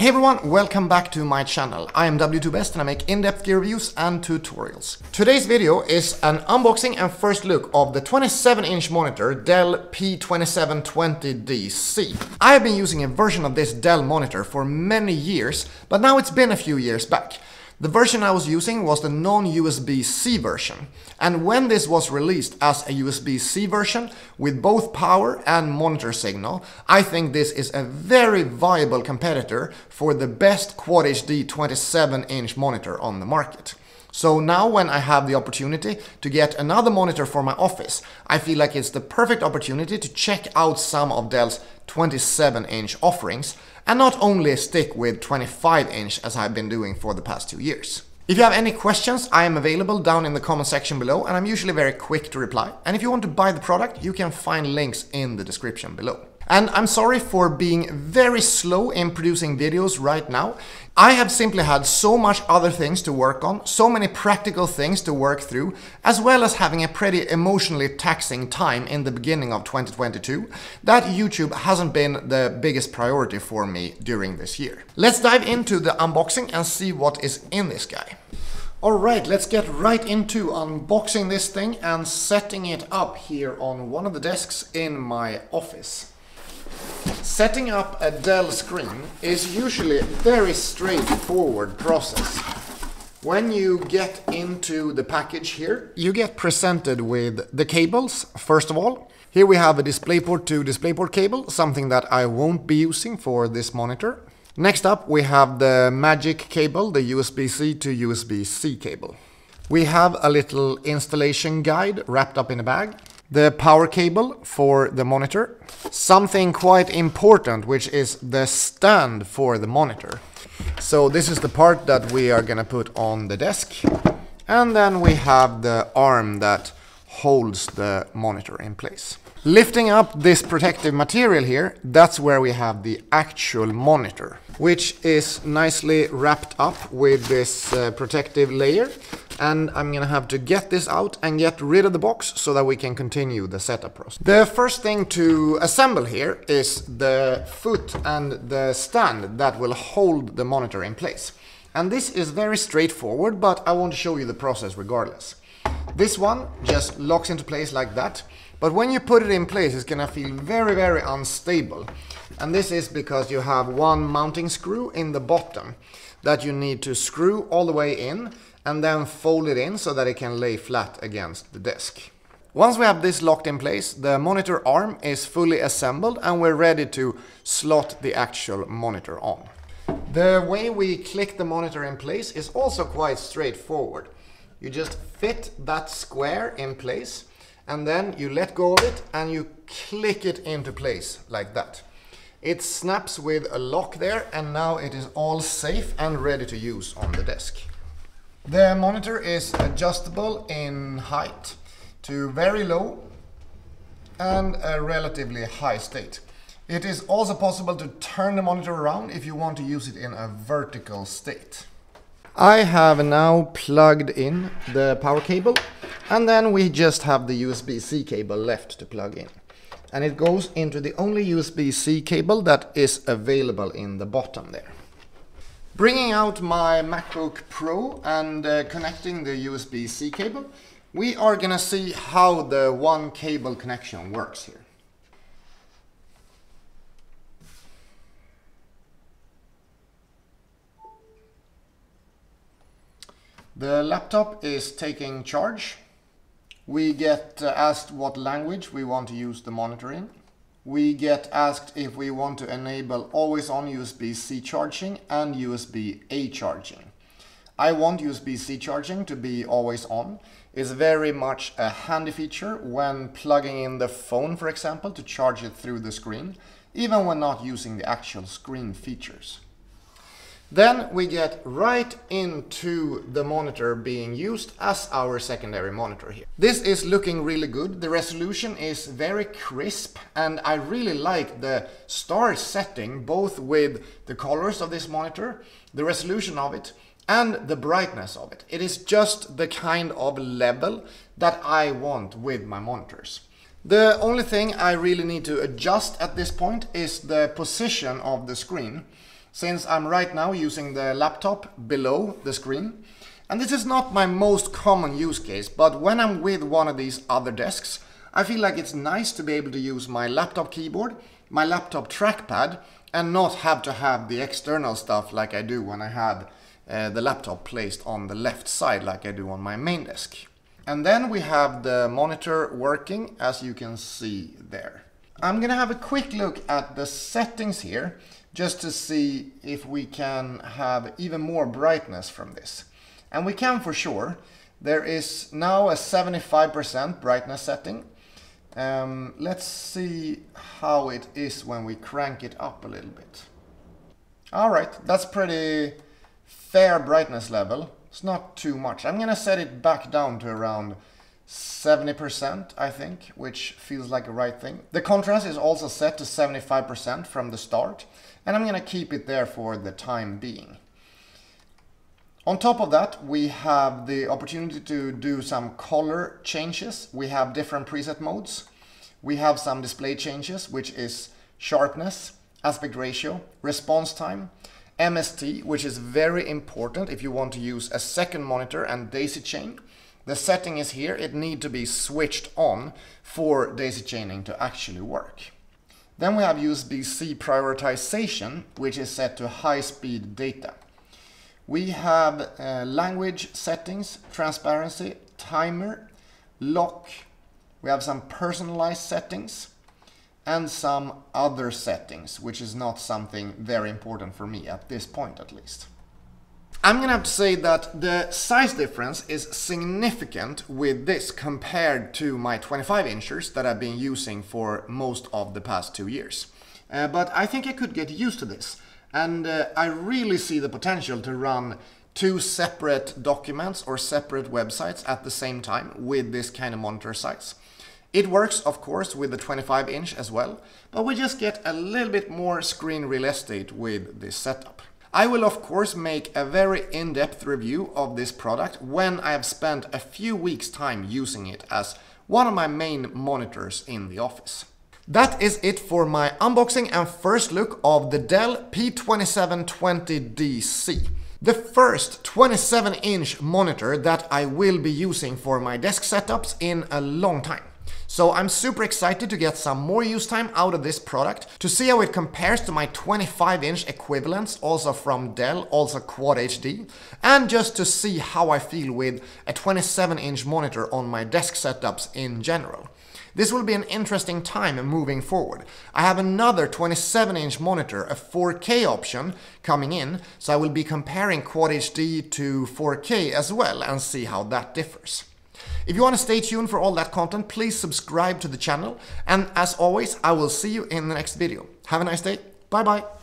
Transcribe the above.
Hey everyone, welcome back to my channel. I am W2Best and I make in-depth gear reviews and tutorials. Today's video is an unboxing and first look of the 27-inch monitor Dell P2720DC. I have been using a version of this Dell monitor for many years, but now it's been a few years back. The version I was using was the non-USB-C version, and when this was released as a USB-C version with both power and monitor signal, I think this is a very viable competitor for the best Quad HD 27-inch monitor on the market. So now when I have the opportunity to get another monitor for my office, I feel like it's the perfect opportunity to check out some of Dell's 27-inch offerings and not only stick with 25-inch as I've been doing for the past two years. If you have any questions, I am available down in the comment section below and I'm usually very quick to reply. And if you want to buy the product, you can find links in the description below. And I'm sorry for being very slow in producing videos right now. I have simply had so much other things to work on, so many practical things to work through, as well as having a pretty emotionally taxing time in the beginning of 2022, that YouTube hasn't been the biggest priority for me during this year. Let's dive into the unboxing and see what is in this guy. Alright, let's get right into unboxing this thing and setting it up here on one of the desks in my office. Setting up a Dell screen is usually a very straightforward process. When you get into the package here, you get presented with the cables, first of all. Here we have a DisplayPort to DisplayPort cable, something that I won't be using for this monitor. Next up, we have the Magic cable, the USB-C to USB-C cable. We have a little installation guide wrapped up in a bag the power cable for the monitor, something quite important, which is the stand for the monitor. So this is the part that we are gonna put on the desk. And then we have the arm that holds the monitor in place. Lifting up this protective material here, that's where we have the actual monitor, which is nicely wrapped up with this uh, protective layer and I'm gonna have to get this out and get rid of the box so that we can continue the setup process. The first thing to assemble here is the foot and the stand that will hold the monitor in place. And this is very straightforward, but I want to show you the process regardless. This one just locks into place like that, but when you put it in place, it's gonna feel very, very unstable. And this is because you have one mounting screw in the bottom that you need to screw all the way in and then fold it in so that it can lay flat against the desk. Once we have this locked in place, the monitor arm is fully assembled and we're ready to slot the actual monitor on. The way we click the monitor in place is also quite straightforward. You just fit that square in place and then you let go of it and you click it into place like that. It snaps with a lock there and now it is all safe and ready to use on the desk. The monitor is adjustable in height to very low and a relatively high state. It is also possible to turn the monitor around if you want to use it in a vertical state. I have now plugged in the power cable and then we just have the USB-C cable left to plug in. And it goes into the only USB-C cable that is available in the bottom there. Bringing out my MacBook Pro and uh, connecting the USB-C cable, we are gonna see how the one cable connection works here. The laptop is taking charge. We get uh, asked what language we want to use the monitor in we get asked if we want to enable always on USB-C charging and USB-A charging. I want USB-C charging to be always on. It's very much a handy feature when plugging in the phone, for example, to charge it through the screen, even when not using the actual screen features. Then we get right into the monitor being used as our secondary monitor here. This is looking really good. The resolution is very crisp and I really like the star setting both with the colors of this monitor, the resolution of it and the brightness of it. It is just the kind of level that I want with my monitors. The only thing I really need to adjust at this point is the position of the screen. Since I'm right now using the laptop below the screen. And this is not my most common use case, but when I'm with one of these other desks, I feel like it's nice to be able to use my laptop keyboard, my laptop trackpad, and not have to have the external stuff like I do when I have uh, the laptop placed on the left side like I do on my main desk. And then we have the monitor working as you can see there. I'm gonna have a quick look at the settings here just to see if we can have even more brightness from this. And we can for sure. There is now a 75% brightness setting. Um, let's see how it is when we crank it up a little bit. All right, that's pretty fair brightness level. It's not too much. I'm gonna set it back down to around 70%, I think, which feels like a right thing. The contrast is also set to 75% from the start, and I'm gonna keep it there for the time being. On top of that, we have the opportunity to do some color changes. We have different preset modes. We have some display changes, which is sharpness, aspect ratio, response time, MST, which is very important if you want to use a second monitor and daisy chain. The setting is here, it need to be switched on for daisy chaining to actually work. Then we have USB-C prioritization, which is set to high-speed data. We have uh, language settings, transparency, timer, lock. We have some personalized settings and some other settings, which is not something very important for me at this point at least. I'm gonna have to say that the size difference is significant with this compared to my 25 inchers that I've been using for most of the past two years. Uh, but I think I could get used to this. And uh, I really see the potential to run two separate documents or separate websites at the same time with this kind of monitor size. It works, of course, with the 25 inch as well, but we just get a little bit more screen real estate with this setup. I will of course make a very in-depth review of this product when I have spent a few weeks time using it as one of my main monitors in the office. That is it for my unboxing and first look of the Dell P2720DC. The first 27-inch monitor that I will be using for my desk setups in a long time. So I'm super excited to get some more use time out of this product, to see how it compares to my 25-inch equivalents, also from Dell, also Quad HD, and just to see how I feel with a 27-inch monitor on my desk setups in general. This will be an interesting time moving forward. I have another 27-inch monitor, a 4K option, coming in, so I will be comparing Quad HD to 4K as well and see how that differs. If you want to stay tuned for all that content, please subscribe to the channel. And as always, I will see you in the next video. Have a nice day. Bye bye.